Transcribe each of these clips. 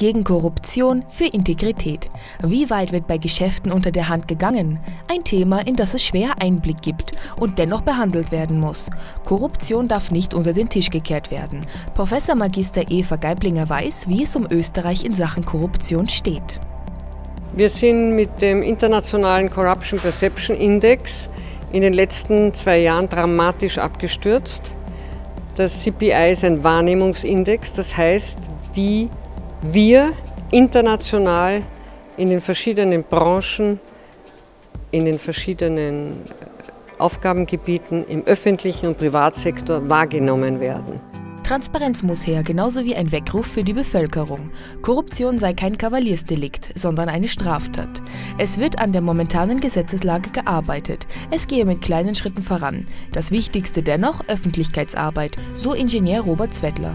Gegen Korruption, für Integrität. Wie weit wird bei Geschäften unter der Hand gegangen? Ein Thema, in das es schwer Einblick gibt und dennoch behandelt werden muss. Korruption darf nicht unter den Tisch gekehrt werden. Professor Magister Eva Geiblinger weiß, wie es um Österreich in Sachen Korruption steht. Wir sind mit dem internationalen Corruption Perception Index in den letzten zwei Jahren dramatisch abgestürzt. Das CPI ist ein Wahrnehmungsindex, das heißt, wie wir international in den verschiedenen Branchen, in den verschiedenen Aufgabengebieten im öffentlichen und Privatsektor wahrgenommen werden. Transparenz muss her, genauso wie ein Weckruf für die Bevölkerung. Korruption sei kein Kavaliersdelikt, sondern eine Straftat. Es wird an der momentanen Gesetzeslage gearbeitet. Es gehe mit kleinen Schritten voran. Das Wichtigste dennoch Öffentlichkeitsarbeit, so Ingenieur Robert Zwettler.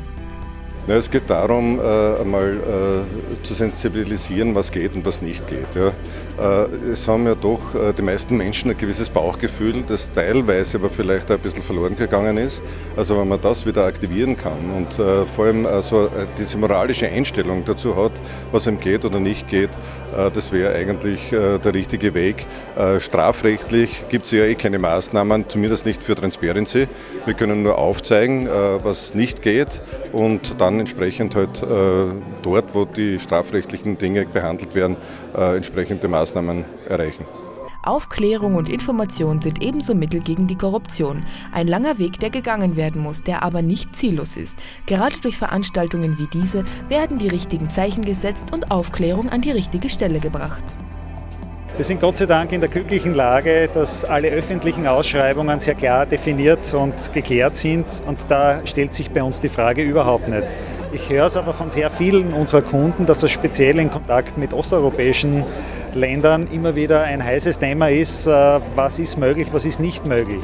Ja, es geht darum, äh, einmal äh, zu sensibilisieren, was geht und was nicht geht. Äh, es haben ja doch die meisten Menschen ein gewisses Bauchgefühl, das teilweise aber vielleicht ein bisschen verloren gegangen ist. Also wenn man das wieder aktivieren kann und vor allem äh, so diese moralische Einstellung dazu hat, was ihm geht oder nicht geht, das wäre eigentlich der richtige Weg. Strafrechtlich gibt es ja eh keine Maßnahmen, zumindest nicht für Transparency. Wir können nur aufzeigen, was nicht geht und dann dann entsprechend halt äh, dort, wo die strafrechtlichen Dinge behandelt werden, äh, entsprechende Maßnahmen erreichen. Aufklärung und Information sind ebenso Mittel gegen die Korruption. Ein langer Weg, der gegangen werden muss, der aber nicht ziellos ist. Gerade durch Veranstaltungen wie diese werden die richtigen Zeichen gesetzt und Aufklärung an die richtige Stelle gebracht. Wir sind Gott sei Dank in der glücklichen Lage, dass alle öffentlichen Ausschreibungen sehr klar definiert und geklärt sind und da stellt sich bei uns die Frage überhaupt nicht. Ich höre es aber von sehr vielen unserer Kunden, dass es speziell in Kontakt mit osteuropäischen Ländern immer wieder ein heißes Thema ist, äh, was ist möglich, was ist nicht möglich.